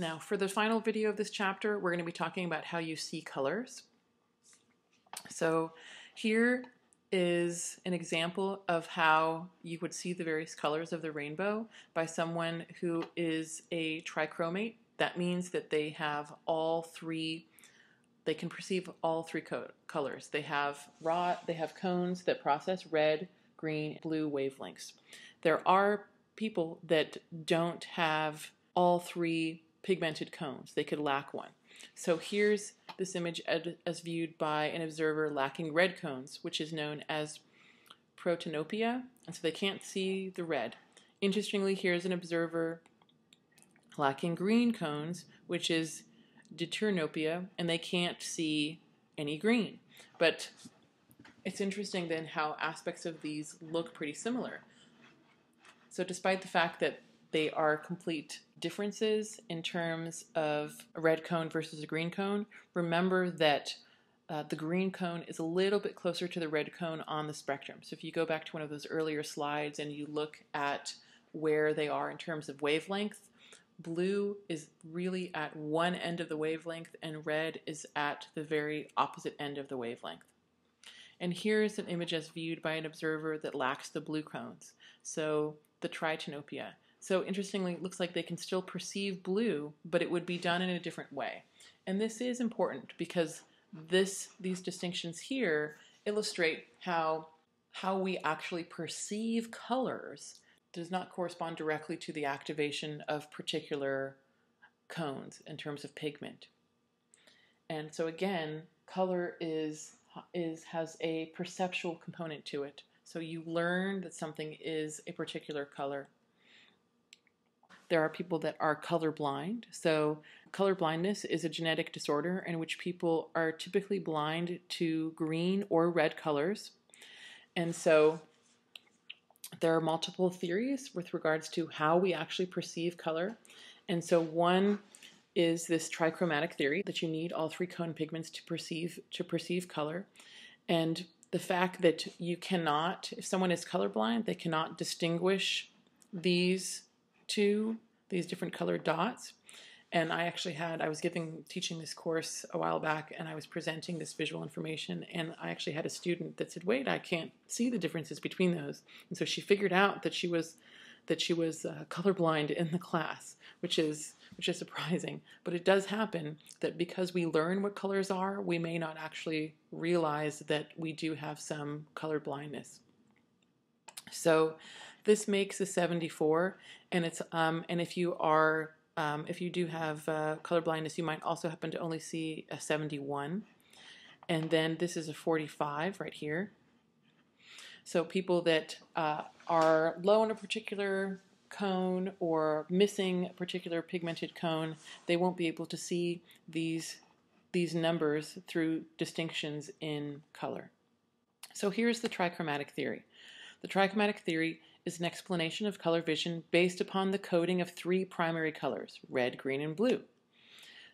Now, for the final video of this chapter, we're going to be talking about how you see colors. So here is an example of how you would see the various colors of the rainbow by someone who is a trichromat. That means that they have all three, they can perceive all three co colors. They have raw, they have cones that process red, green, blue wavelengths. There are people that don't have all three pigmented cones. They could lack one. So here's this image as viewed by an observer lacking red cones, which is known as protanopia, and so they can't see the red. Interestingly, here's an observer lacking green cones, which is deuteranopia, and they can't see any green. But it's interesting then how aspects of these look pretty similar. So despite the fact that they are complete differences in terms of a red cone versus a green cone. Remember that uh, the green cone is a little bit closer to the red cone on the spectrum. So if you go back to one of those earlier slides and you look at where they are in terms of wavelength, blue is really at one end of the wavelength and red is at the very opposite end of the wavelength. And here's an image as viewed by an observer that lacks the blue cones. So the tritanopia. So interestingly, it looks like they can still perceive blue, but it would be done in a different way. And this is important because this these distinctions here illustrate how how we actually perceive colors does not correspond directly to the activation of particular cones in terms of pigment. And so again, color is is has a perceptual component to it. So you learn that something is a particular color. There are people that are colorblind. So, colorblindness is a genetic disorder in which people are typically blind to green or red colors. And so, there are multiple theories with regards to how we actually perceive color. And so, one is this trichromatic theory that you need all three cone pigments to perceive to perceive color. And the fact that you cannot, if someone is colorblind, they cannot distinguish these two, these different colored dots. And I actually had, I was giving, teaching this course a while back, and I was presenting this visual information. And I actually had a student that said, Wait, I can't see the differences between those. And so she figured out that she was, that she was uh, colorblind in the class, which is, which is surprising. But it does happen that because we learn what colors are, we may not actually realize that we do have some color blindness. So this makes a 74, and it's um, and if you are um, if you do have uh, color blindness, you might also happen to only see a 71. And then this is a 45 right here. So people that uh, are low in a particular cone or missing a particular pigmented cone, they won't be able to see these, these numbers through distinctions in color. So here's the trichromatic theory. The trichromatic theory is an explanation of color vision based upon the coding of three primary colors red, green, and blue.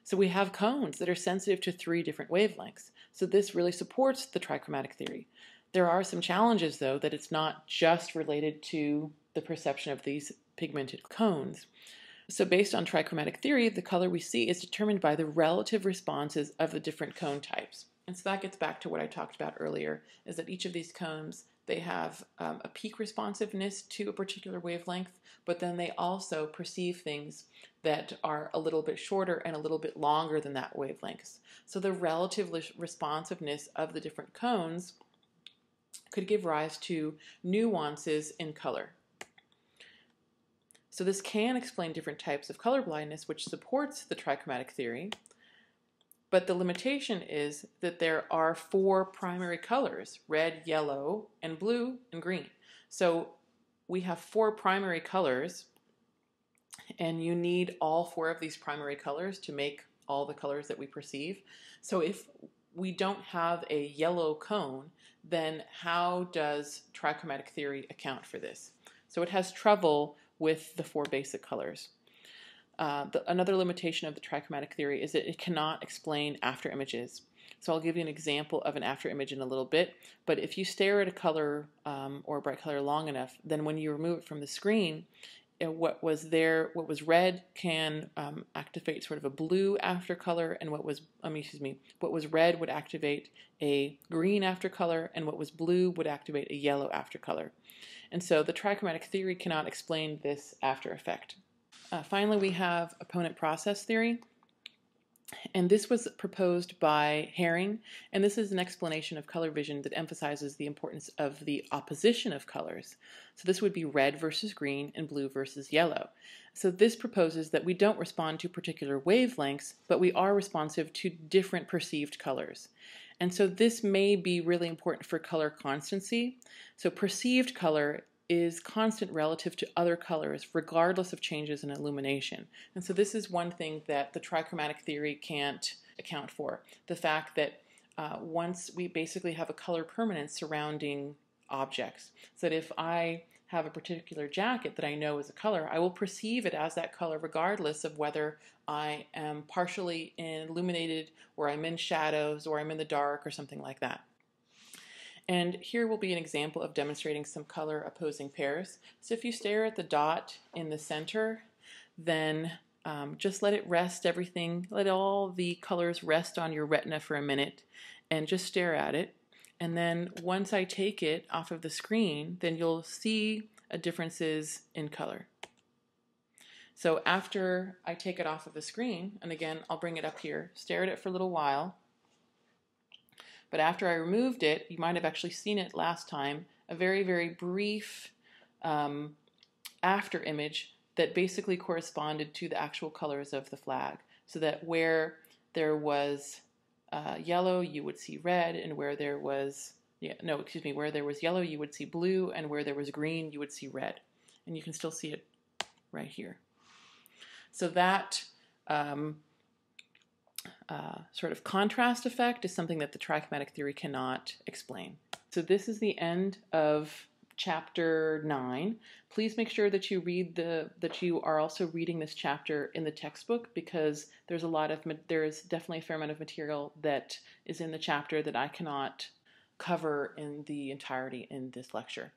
So we have cones that are sensitive to three different wavelengths. So this really supports the trichromatic theory. There are some challenges, though, that it's not just related to the perception of these pigmented cones. So, based on trichromatic theory, the color we see is determined by the relative responses of the different cone types. And so that gets back to what I talked about earlier, is that each of these cones they have um, a peak responsiveness to a particular wavelength, but then they also perceive things that are a little bit shorter and a little bit longer than that wavelength. So the relative responsiveness of the different cones could give rise to nuances in color. So this can explain different types of color blindness, which supports the trichromatic theory. But the limitation is that there are four primary colors red, yellow, and blue, and green. So we have four primary colors, and you need all four of these primary colors to make all the colors that we perceive. So if we don't have a yellow cone, then how does trichromatic theory account for this? So it has trouble with the four basic colors. Uh, the, another limitation of the trichromatic theory is that it cannot explain after images. So I'll give you an example of an after image in a little bit, but if you stare at a color um, or a bright color long enough, then when you remove it from the screen, what was there, what was red can um, activate sort of a blue after color, and what was, um, excuse me, what was red would activate a green after color, and what was blue would activate a yellow after color. And so the trichromatic theory cannot explain this after effect. Uh, finally, we have opponent process theory. And this was proposed by Hering, and this is an explanation of color vision that emphasizes the importance of the opposition of colors. So this would be red versus green and blue versus yellow. So this proposes that we don't respond to particular wavelengths, but we are responsive to different perceived colors. And so this may be really important for color constancy. So perceived color is constant relative to other colors, regardless of changes in illumination. And so this is one thing that the trichromatic theory can't account for. The fact that uh, once we basically have a color permanence surrounding objects, so that if I have a particular jacket that I know is a color, I will perceive it as that color regardless of whether I am partially illuminated or I'm in shadows or I'm in the dark or something like that. And here will be an example of demonstrating some color opposing pairs. So if you stare at the dot in the center, then um, just let it rest everything, let all the colors rest on your retina for a minute and just stare at it. And then once I take it off of the screen, then you'll see a differences in color. So after I take it off of the screen, and again, I'll bring it up here, stare at it for a little while, but after I removed it, you might have actually seen it last time, a very, very brief um, after image that basically corresponded to the actual colors of the flag. So that where there was uh, yellow, you would see red, and where there was, yeah, no, excuse me, where there was yellow, you would see blue, and where there was green, you would see red. And you can still see it right here. So that um, uh, sort of contrast effect is something that the trichromatic theory cannot explain. So this is the end of chapter 9 please make sure that you read the that you are also reading this chapter in the textbook because there's a lot of there is definitely a fair amount of material that is in the chapter that i cannot cover in the entirety in this lecture.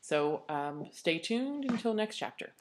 So um, stay tuned until next chapter